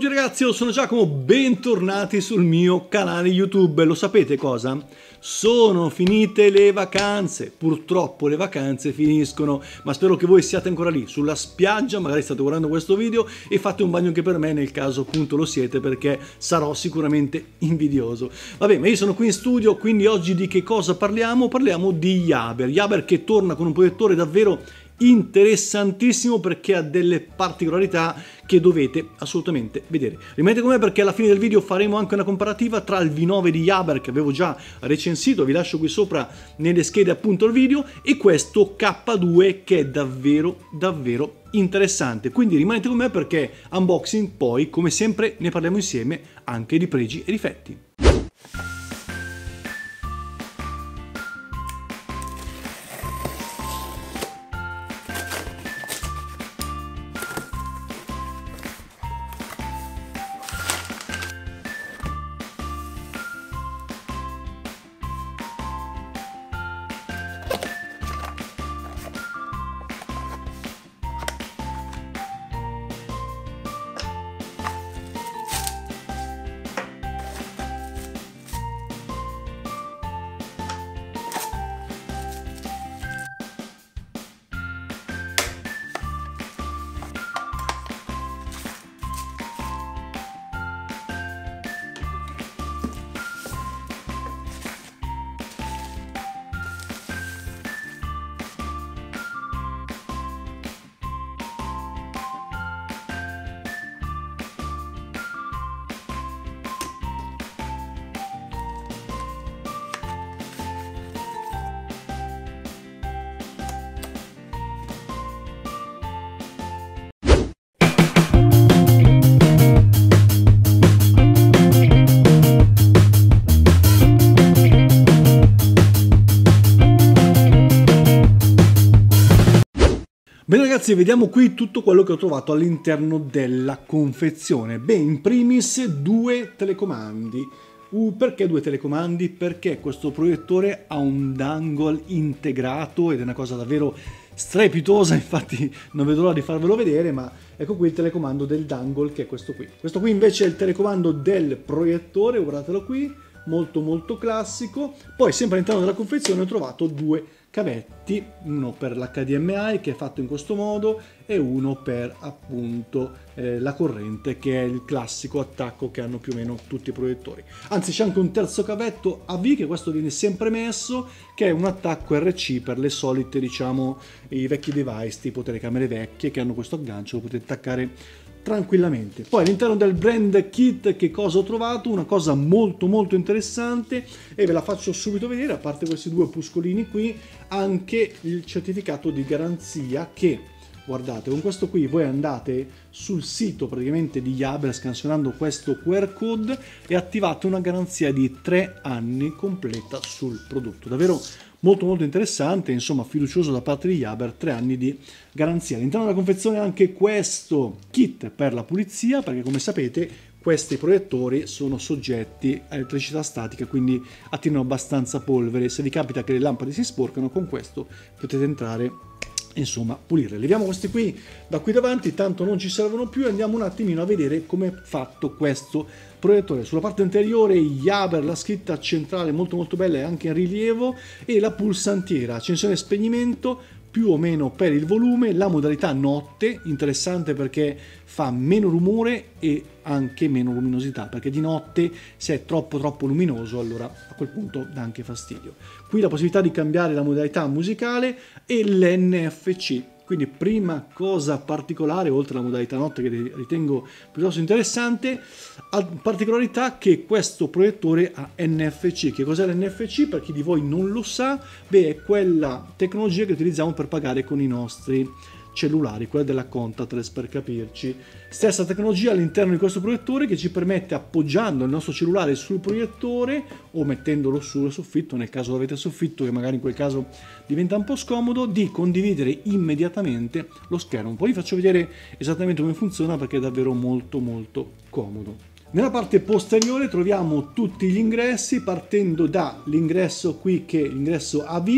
Tutti ragazzi, io sono Giacomo, bentornati sul mio canale YouTube. Lo sapete cosa? Sono finite le vacanze, purtroppo le vacanze finiscono, ma spero che voi siate ancora lì, sulla spiaggia, magari state guardando questo video e fate un bagno anche per me nel caso appunto lo siete perché sarò sicuramente invidioso. Vabbè, ma io sono qui in studio, quindi oggi di che cosa parliamo? Parliamo di Jaber, Jaber che torna con un proiettore davvero interessantissimo perché ha delle particolarità che dovete assolutamente vedere. Rimanete con me perché alla fine del video faremo anche una comparativa tra il V9 di Jaber che avevo già recensito, vi lascio qui sopra nelle schede appunto il video, e questo K2 che è davvero davvero interessante. Quindi rimanete con me perché unboxing poi come sempre ne parliamo insieme anche di pregi e difetti. Ragazzi, vediamo qui tutto quello che ho trovato all'interno della confezione. Beh, in primis due telecomandi. Uh, perché due telecomandi? Perché questo proiettore ha un dangle integrato ed è una cosa davvero strepitosa, infatti non vedo l'ora di farvelo vedere, ma ecco qui il telecomando del dangle che è questo qui. Questo qui invece è il telecomando del proiettore, guardatelo qui, molto molto classico. Poi sempre all'interno della confezione ho trovato due cavetti, uno per l'HDMI che è fatto in questo modo e uno per appunto eh, la corrente che è il classico attacco che hanno più o meno tutti i proiettori. Anzi c'è anche un terzo cavetto AV che questo viene sempre messo che è un attacco RC per le solite diciamo i vecchi device tipo telecamere vecchie che hanno questo aggancio lo potete attaccare tranquillamente. Poi all'interno del brand kit che cosa ho trovato? Una cosa molto molto interessante e ve la faccio subito vedere, a parte questi due puscolini qui, anche il certificato di garanzia che guardate con questo qui voi andate sul sito praticamente di Jaber scansionando questo QR code e attivate una garanzia di tre anni completa sul prodotto davvero molto molto interessante, insomma fiducioso da parte di Jaber, tre anni di garanzia. All'interno della confezione anche questo kit per la pulizia, perché come sapete questi proiettori sono soggetti a elettricità statica, quindi attirano abbastanza polvere. Se vi capita che le lampade si sporcano, con questo potete entrare insomma pulire. Leviamo questi qui da qui davanti, tanto non ci servono più e andiamo un attimino a vedere come è fatto questo proiettore. Sulla parte anteriore Jaber, la scritta centrale molto molto bella e anche in rilievo e la pulsantiera, accensione e spegnimento più o meno per il volume, la modalità notte, interessante perché fa meno rumore e anche meno luminosità, perché di notte se è troppo troppo luminoso allora a quel punto dà anche fastidio. Qui la possibilità di cambiare la modalità musicale e l'NFC, quindi prima cosa particolare, oltre alla modalità notte che ritengo piuttosto interessante, particolarità che questo proiettore ha NFC. Che cos'è l'NFC? Per chi di voi non lo sa, beh, è quella tecnologia che utilizziamo per pagare con i nostri cellulari, quella della Contatless per capirci. Stessa tecnologia all'interno di questo proiettore che ci permette appoggiando il nostro cellulare sul proiettore o mettendolo sul soffitto, nel caso avete soffitto che magari in quel caso diventa un po' scomodo, di condividere immediatamente lo schermo. Poi vi faccio vedere esattamente come funziona perché è davvero molto molto comodo. Nella parte posteriore troviamo tutti gli ingressi partendo dall'ingresso qui che è l'ingresso AV,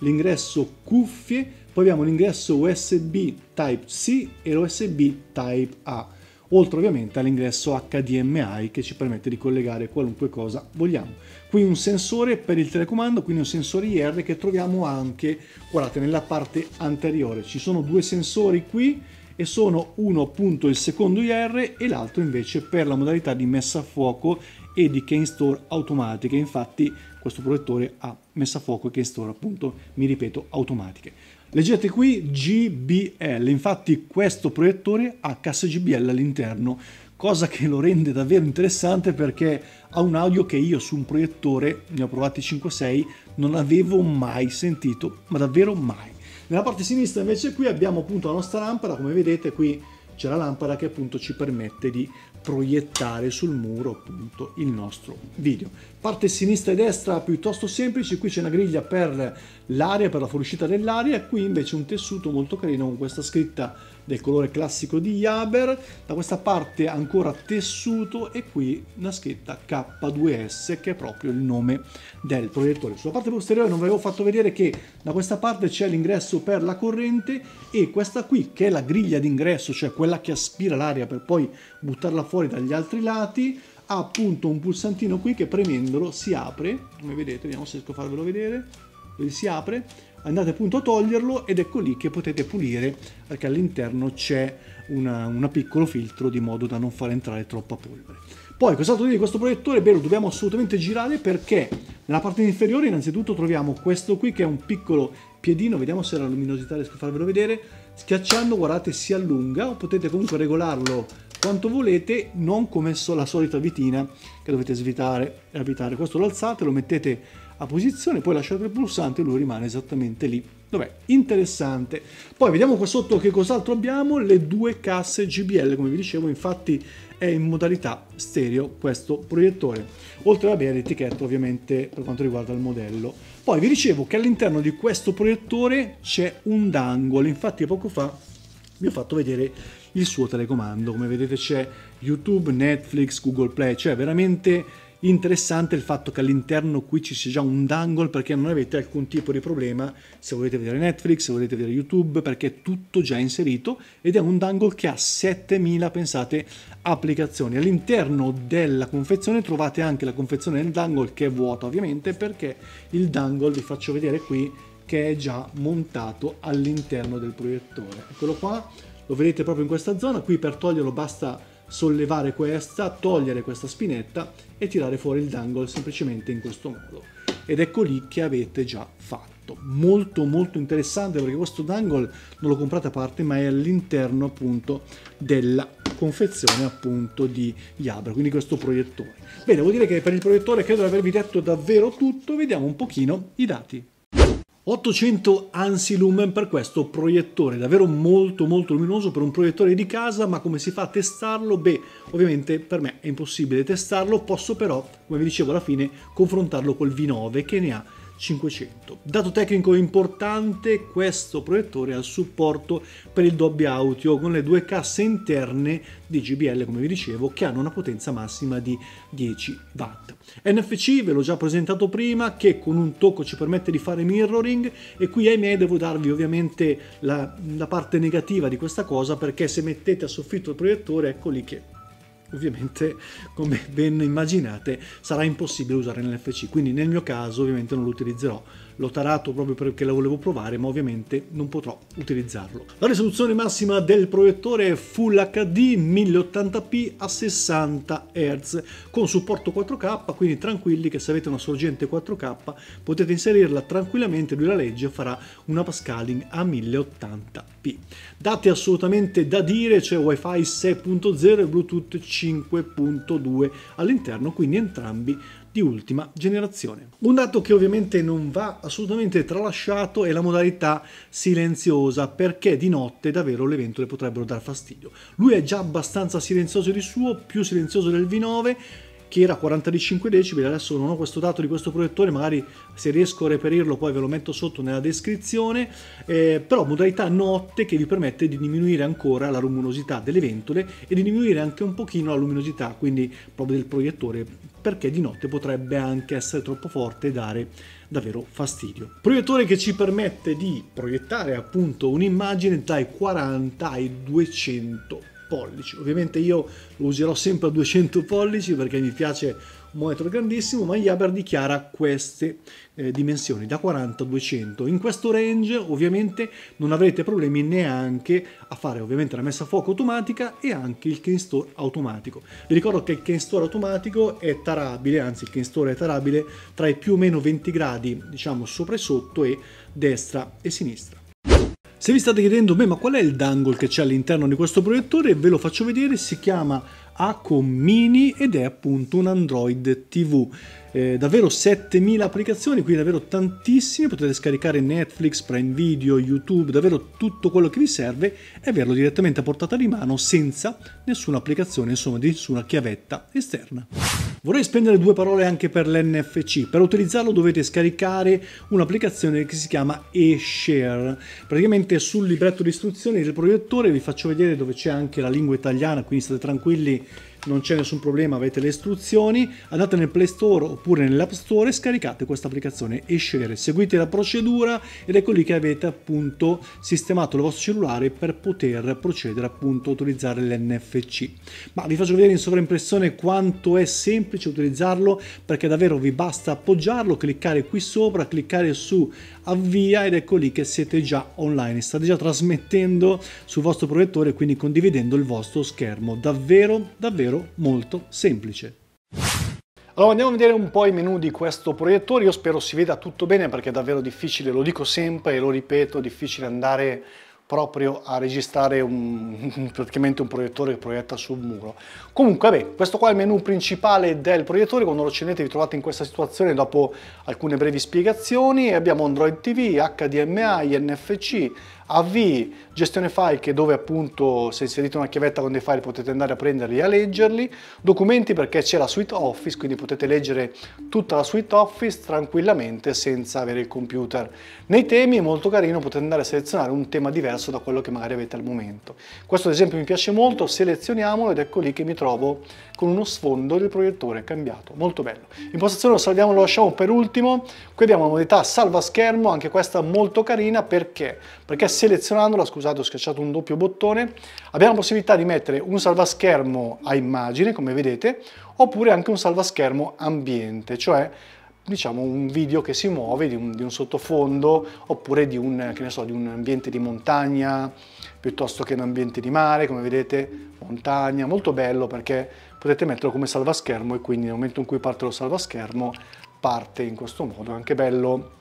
l'ingresso cuffie, poi abbiamo l'ingresso USB Type-C e l'USB Type-A. oltre ovviamente all'ingresso HDMI che ci permette di collegare qualunque cosa vogliamo. Qui un sensore per il telecomando, quindi un sensore IR che troviamo anche, guardate, nella parte anteriore. Ci sono due sensori qui e sono uno appunto il secondo IR e l'altro invece per la modalità di messa a fuoco e di cane store automatica. Infatti questo proiettore ha messa a fuoco e cane store appunto, mi ripeto, automatiche. Leggete qui GBL, infatti questo proiettore ha cassa GBL all'interno, cosa che lo rende davvero interessante perché ha un audio che io su un proiettore, ne ho provati 5-6, non avevo mai sentito, ma davvero mai. Nella parte sinistra invece qui abbiamo appunto la nostra lampada, come vedete qui c'è la lampada che appunto ci permette di proiettare sul muro appunto il nostro video. Parte sinistra e destra piuttosto semplici, qui c'è una griglia per l'aria, per la fuoriuscita dell'aria, qui invece un tessuto molto carino con questa scritta del colore classico di Jaber, da questa parte ancora tessuto e qui una scritta K2S che è proprio il nome del proiettore. Sulla parte posteriore non vi avevo fatto vedere che da questa parte c'è l'ingresso per la corrente e questa qui che è la griglia d'ingresso, cioè quella che aspira l'aria per poi buttarla fuori dagli altri lati, ha appunto un pulsantino qui che premendolo si apre, come vedete, vediamo se riesco a farvelo vedere, si apre andate appunto a toglierlo ed ecco lì che potete pulire perché all'interno c'è un piccolo filtro di modo da non far entrare troppa polvere. Poi cos'altro dire di questo proiettore? Beh, lo dobbiamo assolutamente girare perché nella parte inferiore innanzitutto troviamo questo qui che è un piccolo piedino, vediamo se la luminosità riesco a farvelo vedere, schiacciando guardate si allunga potete comunque regolarlo quanto volete, non come la solita vitina che dovete svitare e abitare. Questo lo alzate, lo mettete a posizione, poi lasciate il pulsante e lui rimane esattamente lì. Dov'è? Interessante. Poi vediamo qua sotto che cos'altro abbiamo, le due casse GBL, come vi dicevo, infatti è in modalità stereo questo proiettore, oltre ad avere l'etichetta ovviamente per quanto riguarda il modello. Poi vi dicevo che all'interno di questo proiettore c'è un dangle, infatti poco fa vi ho fatto vedere il suo telecomando, come vedete c'è YouTube, Netflix, Google Play, cioè veramente Interessante il fatto che all'interno qui ci sia già un dangle perché non avete alcun tipo di problema se volete vedere Netflix, se volete vedere YouTube, perché è tutto già inserito ed è un dangle che ha 7000, pensate, applicazioni. All'interno della confezione trovate anche la confezione del dangle che è vuota ovviamente perché il dangle, vi faccio vedere qui, che è già montato all'interno del proiettore. Eccolo qua, lo vedete proprio in questa zona, qui per toglierlo basta sollevare questa, togliere questa spinetta e tirare fuori il dangle semplicemente in questo modo. Ed ecco lì che avete già fatto. Molto molto interessante perché questo dangle non lo comprate a parte ma è all'interno appunto della confezione appunto di Yabra, quindi questo proiettore. Bene, vuol dire che per il proiettore credo di avervi detto davvero tutto, vediamo un pochino i dati. 800 ANSI lumen per questo proiettore, davvero molto molto luminoso per un proiettore di casa, ma come si fa a testarlo? Beh, ovviamente per me è impossibile testarlo, posso però, come vi dicevo alla fine, confrontarlo col V9 che ne ha 500. Dato tecnico importante, questo proiettore ha supporto per il Dolby Audio con le due casse interne di GBL, come vi dicevo, che hanno una potenza massima di 10 watt. NFC ve l'ho già presentato prima, che con un tocco ci permette di fare mirroring e qui ahimè devo darvi ovviamente la, la parte negativa di questa cosa perché se mettete a soffitto il proiettore, ecco lì che ovviamente come ben immaginate sarà impossibile usare l'NFC quindi nel mio caso ovviamente non lo utilizzerò l'ho tarato proprio perché la volevo provare ma ovviamente non potrò utilizzarlo. La risoluzione massima del proiettore è Full HD 1080p a 60 Hz con supporto 4K quindi tranquilli che se avete una sorgente 4K potete inserirla tranquillamente lui la legge farà una upscaling a 1080p dati assolutamente da dire c'è wifi 6.0 e bluetooth 5.2 all'interno quindi entrambi di ultima generazione. Un dato che ovviamente non va assolutamente tralasciato è la modalità silenziosa perché di notte davvero le ventole potrebbero dar fastidio. Lui è già abbastanza silenzioso di suo, più silenzioso del V9 che era 45 decibeli, adesso non ho questo dato di questo proiettore, magari se riesco a reperirlo poi ve lo metto sotto nella descrizione, eh, però modalità notte che vi permette di diminuire ancora la luminosità delle ventole e di diminuire anche un pochino la luminosità, quindi proprio del proiettore, perché di notte potrebbe anche essere troppo forte e dare davvero fastidio. Proiettore che ci permette di proiettare appunto un'immagine dai 40 ai 200 pollici. Ovviamente io lo userò sempre a 200 pollici perché mi piace un monitor grandissimo, ma Yaber dichiara queste eh, dimensioni, da 40 a 200. In questo range ovviamente non avrete problemi neanche a fare ovviamente la messa a fuoco automatica e anche il cane store automatico. Vi ricordo che il cane store automatico è tarabile, anzi il cane store è tarabile tra i più o meno 20 gradi, diciamo sopra e sotto e destra e sinistra. Se vi state chiedendo, beh, ma qual è il dangle che c'è all'interno di questo proiettore, ve lo faccio vedere, si chiama Acom Mini ed è appunto un Android TV. Eh, davvero 7000 applicazioni, quindi davvero tantissime, potete scaricare Netflix, Prime Video, YouTube, davvero tutto quello che vi serve e averlo direttamente a portata di mano senza nessuna applicazione, insomma di nessuna chiavetta esterna. Vorrei spendere due parole anche per l'NFC. Per utilizzarlo dovete scaricare un'applicazione che si chiama eShare. Praticamente sul libretto di istruzioni del proiettore vi faccio vedere dove c'è anche la lingua italiana, quindi state tranquilli non c'è nessun problema, avete le istruzioni, andate nel Play Store oppure nell'App Store e scaricate questa applicazione e share. Seguite la procedura ed ecco lì che avete appunto sistemato il vostro cellulare per poter procedere appunto a utilizzare l'NFC. Ma vi faccio vedere in sovraimpressione quanto è semplice utilizzarlo perché davvero vi basta appoggiarlo, cliccare qui sopra, cliccare su avvia ed ecco lì che siete già online, state già trasmettendo sul vostro proiettore quindi condividendo il vostro schermo. Davvero, davvero molto semplice. Allora andiamo a vedere un po' i menu di questo proiettore, io spero si veda tutto bene perché è davvero difficile, lo dico sempre e lo ripeto, difficile andare proprio a registrare un, praticamente un proiettore che proietta sul muro. Comunque, vabbè, questo qua è il menu principale del proiettore, quando lo accendete vi trovate in questa situazione dopo alcune brevi spiegazioni, abbiamo Android TV, HDMI, NFC, AV, gestione file che dove appunto se inserite una chiavetta con dei file potete andare a prenderli e a leggerli, documenti perché c'è la suite Office, quindi potete leggere tutta la suite Office tranquillamente senza avere il computer. Nei temi è molto carino, potete andare a selezionare un tema diverso da quello che magari avete al momento. Questo ad esempio mi piace molto, selezioniamolo ed ecco lì che mi trovo con uno sfondo del proiettore cambiato, molto bello. Impostazione lo salviamo, lo lasciamo per ultimo, qui abbiamo la modalità salva schermo, anche questa molto carina, perché? Perché selezionandola, scusate ho schiacciato un doppio bottone, abbiamo la possibilità di mettere un salvaschermo a immagine, come vedete, oppure anche un salvaschermo ambiente, cioè diciamo un video che si muove di un, di un sottofondo oppure di un, so, di un ambiente di montagna piuttosto che un ambiente di mare, come vedete montagna, molto bello perché potete metterlo come salvaschermo e quindi nel momento in cui parte lo salvaschermo parte in questo modo, è anche bello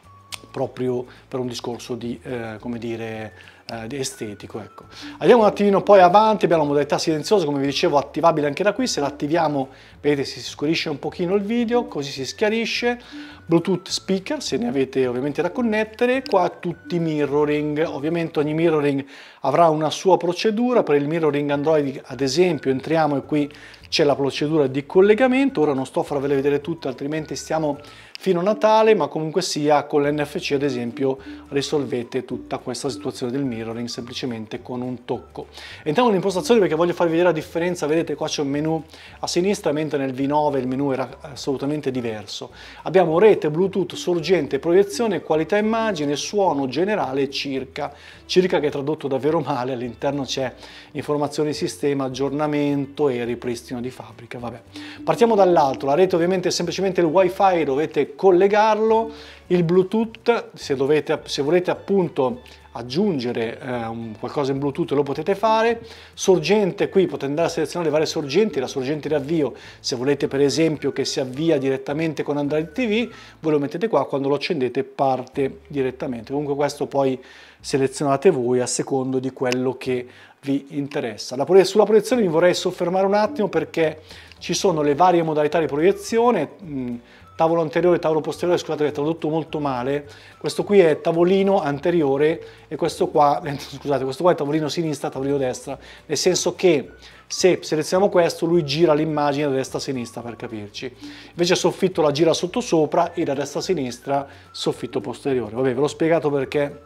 proprio per un discorso di, eh, come dire, eh, di estetico. Ecco. Andiamo un attimino poi avanti, abbiamo la modalità silenziosa, come vi dicevo, attivabile anche da qui, se l'attiviamo, vedete, si scurisce un pochino il video, così si schiarisce, Bluetooth speaker, se ne avete ovviamente da connettere, qua tutti mirroring, ovviamente ogni mirroring avrà una sua procedura, per il mirroring Android ad esempio entriamo e qui c'è la procedura di collegamento, ora non sto a farvele vedere tutte altrimenti stiamo fino a Natale, ma comunque sia con l'NFC ad esempio risolvete tutta questa situazione del mirroring semplicemente con un tocco. Entriamo nell'impostazione perché voglio farvi vedere la differenza, vedete qua c'è un menu a sinistra mentre nel V9 il menu era assolutamente diverso. Abbiamo rete, Bluetooth, sorgente, proiezione, qualità immagine, suono generale circa, circa che è tradotto davvero male, all'interno c'è informazioni sistema, aggiornamento e ripristino di fabbrica, vabbè. Partiamo dall'alto, la rete ovviamente è semplicemente il wifi, dovete collegarlo, il Bluetooth, se, dovete, se volete appunto aggiungere eh, qualcosa in Bluetooth lo potete fare, sorgente qui potete andare a selezionare le varie sorgenti, la sorgente di avvio se volete per esempio che si avvia direttamente con Android TV, voi lo mettete qua, quando lo accendete parte direttamente, comunque questo poi selezionate voi a secondo di quello che vi interessa. La, sulla proiezione mi vorrei soffermare un attimo perché ci sono le varie modalità di proiezione, mh, tavolo anteriore e tavolo posteriore, scusate che è tradotto molto male, questo qui è tavolino anteriore e questo qua, scusate, questo qua è tavolino sinistra, tavolino destra, nel senso che se selezioniamo questo lui gira l'immagine da destra a sinistra per capirci, invece soffitto la gira sotto sopra e da destra a sinistra soffitto posteriore, vabbè ve l'ho spiegato perché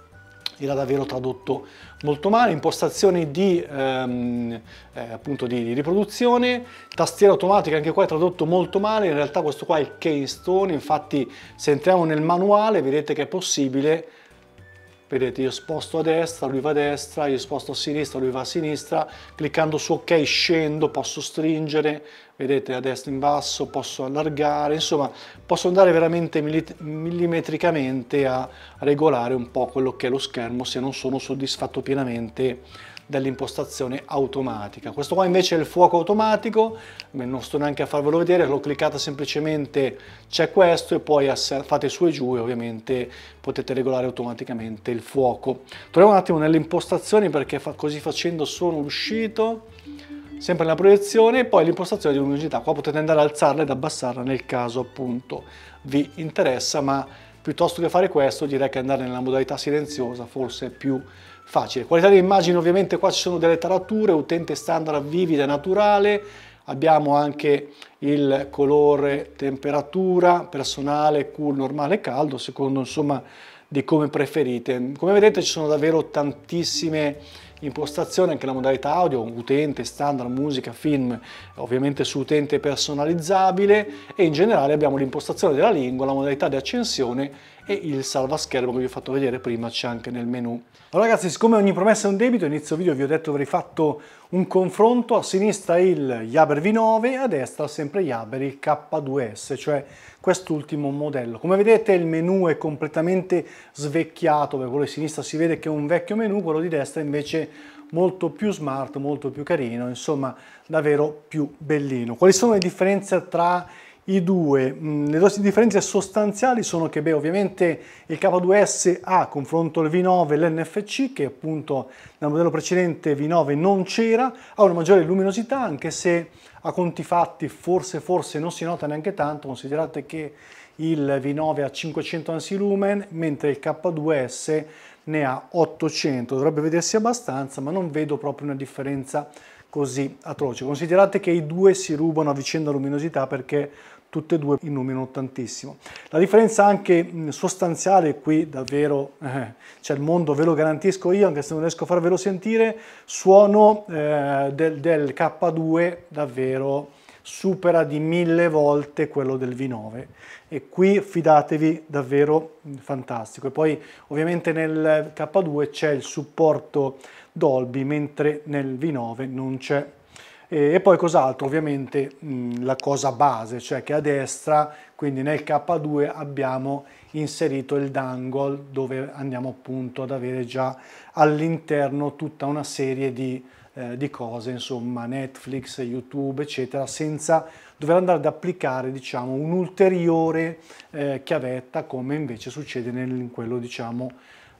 era davvero tradotto molto male, impostazioni di, ehm, eh, di, di, riproduzione, tastiera automatica, anche qua è tradotto molto male, in realtà questo qua è il keystone, infatti se entriamo nel manuale vedete che è possibile vedete io sposto a destra, lui va a destra, io sposto a sinistra, lui va a sinistra, cliccando su ok scendo, posso stringere, vedete a destra in basso, posso allargare, insomma posso andare veramente millimetricamente a regolare un po' quello che è lo schermo se non sono soddisfatto pienamente dell'impostazione automatica. Questo qua invece è il fuoco automatico, non sto neanche a farvelo vedere, lo cliccate semplicemente, c'è questo e poi fate su e giù e ovviamente potete regolare automaticamente il fuoco. Torniamo un attimo nelle impostazioni perché fa, così facendo sono uscito, sempre nella proiezione e poi l'impostazione di luminosità. Qua potete andare ad alzarla ed abbassarla nel caso appunto vi interessa, ma piuttosto che fare questo direi che andare nella modalità silenziosa forse è più facile. Qualità di immagine ovviamente qua ci sono delle tarature, utente standard vivida e naturale, abbiamo anche il colore, temperatura, personale, cool, normale caldo, secondo insomma di come preferite. Come vedete ci sono davvero tantissime impostazioni, anche la modalità audio, utente, standard, musica, film, ovviamente su utente personalizzabile e in generale abbiamo l'impostazione della lingua, la modalità di accensione e il salvaschermo che vi ho fatto vedere prima c'è anche nel menu. Allora ragazzi, siccome ogni promessa è un debito, inizio video vi ho detto avrei fatto un confronto, a sinistra il Jaber V9 e a destra sempre Jaber il K2S, cioè quest'ultimo modello. Come vedete il menu è completamente svecchiato, per quello di sinistra si vede che è un vecchio menu, quello di destra invece molto più smart, molto più carino, insomma davvero più bellino. Quali sono le differenze tra i due. Mm, le due differenze sostanziali sono che beh, ovviamente il K2S ha confronto al V9 l'NFC che appunto nel modello precedente V9 non c'era, ha una maggiore luminosità anche se a conti fatti forse forse non si nota neanche tanto, considerate che il V9 ha 500 ansi lumen mentre il K2S ne ha 800, dovrebbe vedersi abbastanza ma non vedo proprio una differenza così atroce. Considerate che i due si rubano a vicenda luminosità perché tutte e due illuminano tantissimo. La differenza anche sostanziale qui davvero eh, c'è il mondo, ve lo garantisco io, anche se non riesco a farvelo sentire, suono eh, del, del K2 davvero supera di mille volte quello del V9 e qui fidatevi davvero fantastico. E poi ovviamente nel K2 c'è il supporto Dolby mentre nel V9 non c'è. E poi cos'altro? Ovviamente la cosa base, cioè che a destra, quindi nel K2 abbiamo inserito il dangle dove andiamo appunto ad avere già all'interno tutta una serie di, eh, di, cose, insomma Netflix, YouTube eccetera, senza dover andare ad applicare diciamo un'ulteriore eh, chiavetta come invece succede nel, in quello diciamo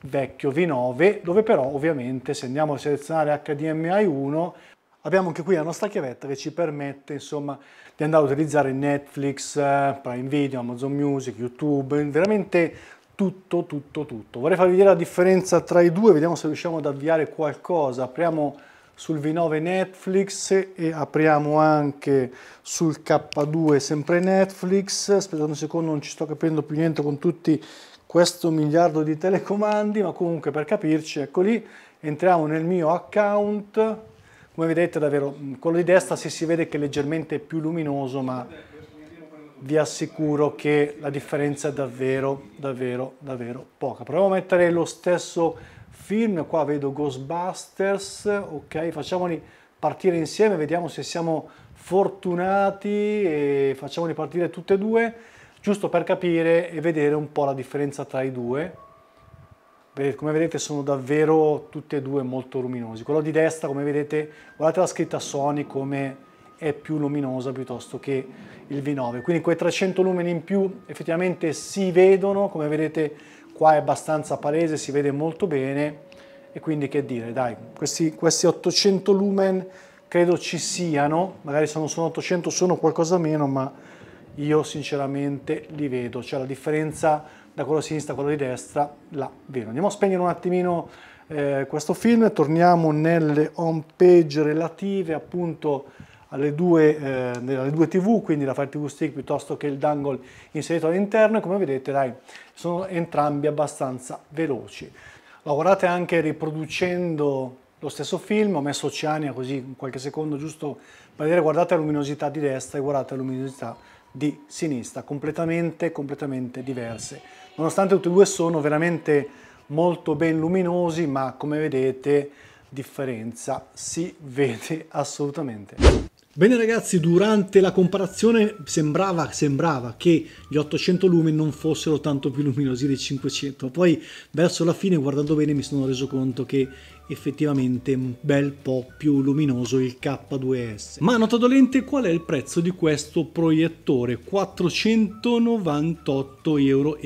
vecchio V9 dove però ovviamente se andiamo a selezionare HDMI 1 Abbiamo anche qui la nostra chiavetta che ci permette insomma di andare a utilizzare Netflix, eh, Prime Video, Amazon Music, YouTube, veramente tutto, tutto, tutto. Vorrei farvi vedere la differenza tra i due, vediamo se riusciamo ad avviare qualcosa. Apriamo sul V9 Netflix e apriamo anche sul K2 sempre Netflix. Aspettate un secondo, non ci sto capendo più niente con tutti questo miliardo di telecomandi, ma comunque per capirci, ecco lì, entriamo nel mio account, come vedete davvero quello di destra si, si vede che è leggermente più luminoso ma vi assicuro che la differenza è davvero davvero davvero poca proviamo a mettere lo stesso film qua vedo Ghostbusters ok facciamoli partire insieme vediamo se siamo fortunati e facciamoli partire tutte e due giusto per capire e vedere un po' la differenza tra i due come vedete sono davvero tutti e due molto luminosi. Quello di destra, come vedete, guardate la scritta Sony come è più luminosa piuttosto che il V9. Quindi quei 300 lumeni in più effettivamente si vedono, come vedete qua è abbastanza palese, si vede molto bene. E quindi che dire, dai, questi, questi 800 lumen credo ci siano, magari se non sono 800 sono qualcosa meno, ma io sinceramente li vedo, cioè la differenza da quello a sinistra a quello di destra la vedo. Andiamo a spegnere un attimino eh, questo film, torniamo nelle home page relative appunto alle due, eh, alle due TV, quindi la Fire TV Stick piuttosto che il dangle inserito all'interno e come vedete dai, sono entrambi abbastanza veloci. Lavorate anche riproducendo lo stesso film, ho messo Oceania così qualche secondo giusto per vedere, guardate la luminosità di destra e guardate la luminosità di sinistra, completamente, completamente diverse. Nonostante tutte e due sono veramente molto ben luminosi, ma come vedete differenza si vede assolutamente. Bene ragazzi, durante la comparazione sembrava, sembrava, che gli 800 lumen non fossero tanto più luminosi dei 500, poi verso la fine guardando bene mi sono reso conto che effettivamente un bel po' più luminoso il K2S. Ma nota dolente qual è il prezzo di questo proiettore? 498,90 euro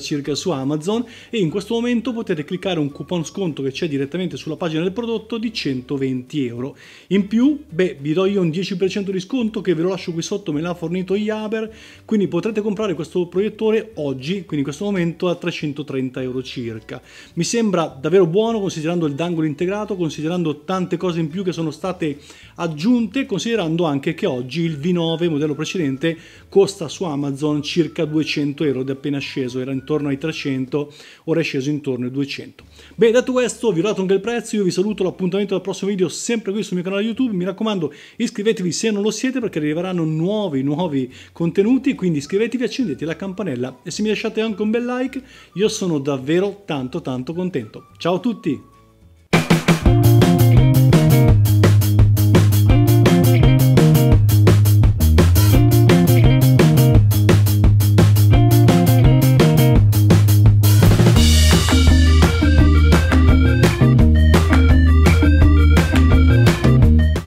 circa su Amazon e in questo momento potete cliccare un coupon sconto che c'è direttamente sulla pagina del prodotto di 120 euro. In più, beh, vi do io un 10% di sconto che ve lo lascio qui sotto, me l'ha fornito Iaber, quindi potrete comprare questo proiettore oggi, quindi in questo momento a 330 euro circa. Mi sembra davvero buono considerando considerando il dangolo integrato, considerando tante cose in più che sono state aggiunte, considerando anche che oggi il V9 modello precedente costa su Amazon circa 200 euro ed è appena sceso, era intorno ai 300, ora è sceso intorno ai 200. Bene, detto questo, vi ho dato anche il prezzo, io vi saluto, l'appuntamento al prossimo video sempre qui sul mio canale YouTube, mi raccomando iscrivetevi se non lo siete perché arriveranno nuovi, nuovi contenuti, quindi iscrivetevi, accendete la campanella e se mi lasciate anche un bel like, io sono davvero tanto tanto contento. Ciao a tutti!